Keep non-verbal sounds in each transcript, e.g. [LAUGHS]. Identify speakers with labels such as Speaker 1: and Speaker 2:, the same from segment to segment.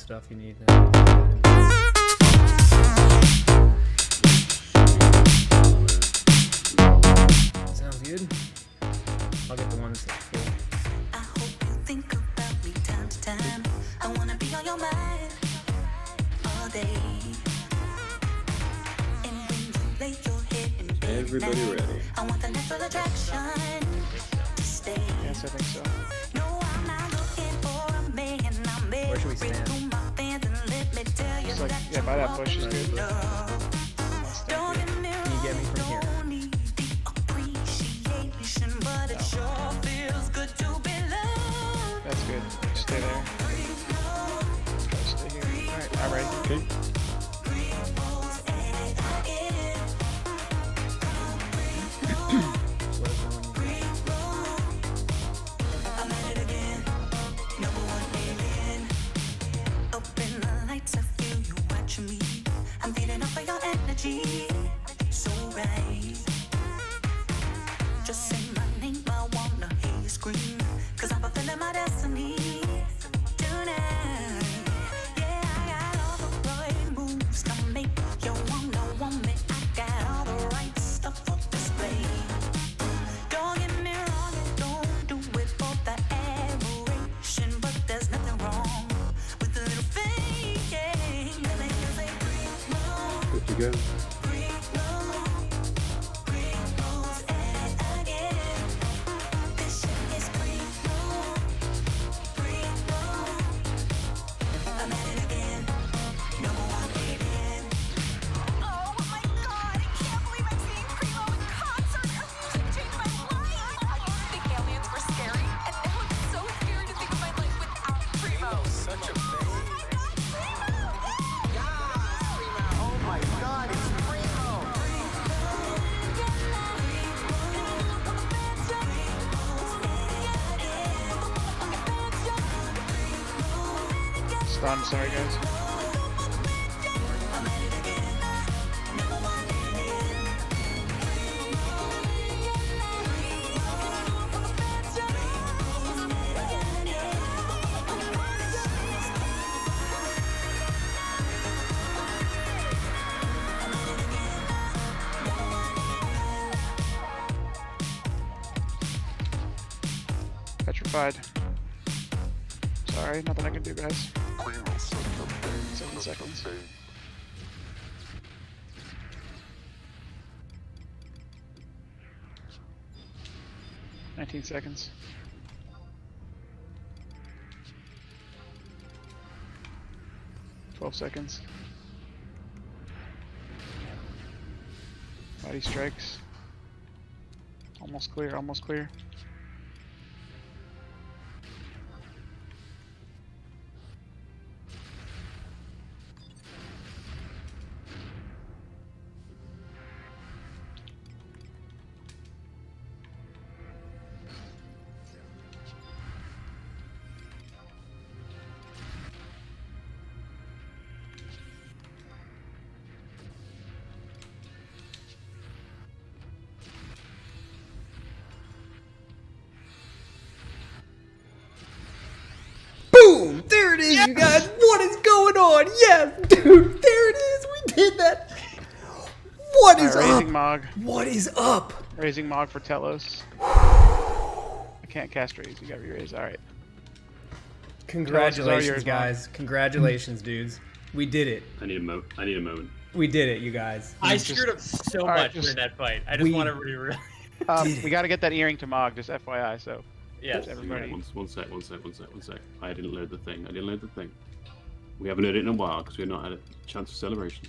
Speaker 1: stuff you need. Sounds good. I'll get the ones that full.
Speaker 2: I hope you think about me time to time. I wanna be on your mind all day. And when you lay your head in bed
Speaker 3: Everybody
Speaker 2: night,
Speaker 3: ready?
Speaker 2: I want the natural attraction to stay.
Speaker 4: Yes, I think so. Like, yeah, by that bush is good.
Speaker 1: Can you get me from
Speaker 2: scream.
Speaker 3: Go.
Speaker 4: Stun, sorry guys. Petrified. Sorry, nothing I can do, guys. Seven seconds. Nineteen seconds. Twelve seconds. Body strikes. Almost clear, almost clear.
Speaker 1: Boom! There it is, you guys. What is going on? Yes, dude. There it is. We did that. What is
Speaker 4: Alright,
Speaker 1: up?
Speaker 4: raising Mog.
Speaker 1: What is up?
Speaker 4: Raising Mog for Telos. I can't cast raise, you got to re-raise, alright.
Speaker 1: Congratulations,
Speaker 4: yours, Mom.
Speaker 1: guys. Congratulations, dudes. We did it.
Speaker 3: I need a mo. I need a moment.
Speaker 1: We did it, you guys.
Speaker 5: I
Speaker 4: just-
Speaker 5: screwed up so
Speaker 4: Alright,
Speaker 5: much
Speaker 4: just-
Speaker 5: during that fight. I just
Speaker 1: We-
Speaker 5: want everybody to realize.
Speaker 4: Um, we gotta get that earring to Mog, just FYI, so.
Speaker 5: Yes.
Speaker 4: Everybody.
Speaker 3: One, one sec, one sec, one sec, one sec. I didn't load the thing. I didn't load the thing. We haven't heard it in a while because we've not had a chance for celebrations.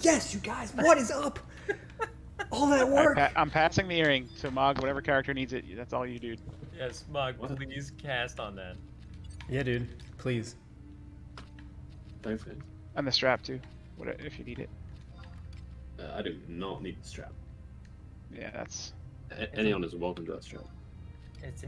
Speaker 1: Yes, you guys. What is up? [LAUGHS] All that work.
Speaker 4: pa- I'm passing the earring to Mog, whatever character needs it, that's all you do.
Speaker 5: Yes, Mug, please cast on that.
Speaker 1: Yeah, dude. Please.
Speaker 3: Don't forget.
Speaker 4: And the strap too, what if you need it.
Speaker 3: Uh, I do not need the strap.
Speaker 4: Yeah, that's
Speaker 3: A- anyone is welcome to that strap.
Speaker 5: It's an